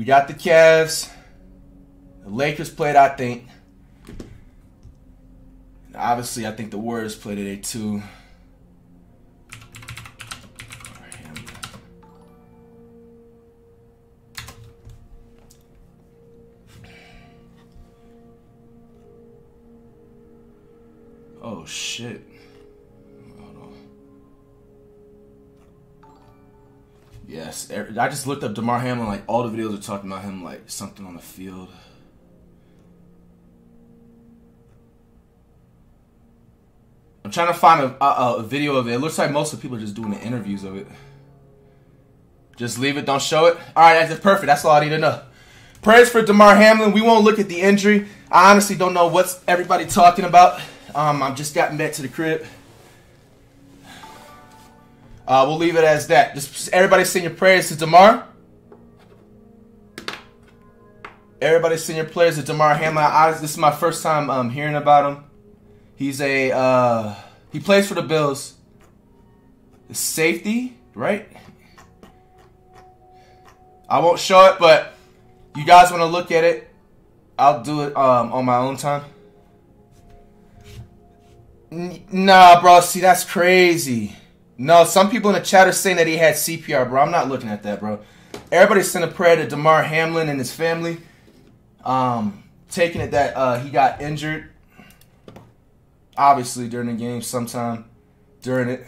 We got the Cavs. The Lakers played, I think. And obviously, I think the Warriors played today too. Oh shit. Yes, er- I just looked up Damar Hamlin. Like all the videos are talking about him, like something on the field. I'm trying to find a, a, a video of it. It looks like most of the people are just doing the interviews of it. Just leave it, don't show it. All right, that's perfect. That's all I need to know. Prayers for Damar Hamlin. We won't look at the injury. I honestly don't know what's everybody talking about. Um, I've just gotten back to the crib. Uh, we'll leave it as that. Just everybody send your prayers to Damar. Everybody send your prayers to Damar Hamlin. I, this is my first time um, hearing about him. He's a uh, he plays for the Bills. The safety, right? I won't show it, but you guys want to look at it? I'll do it um, on my own time. N- Nah, bro. See, that's crazy. No, some people in the chat are saying that he had CPR, bro. I'm not looking at that, bro. Everybody sent a prayer to Damar Hamlin and his family. Um, taking it that uh, he got injured, obviously during the game, sometime during it.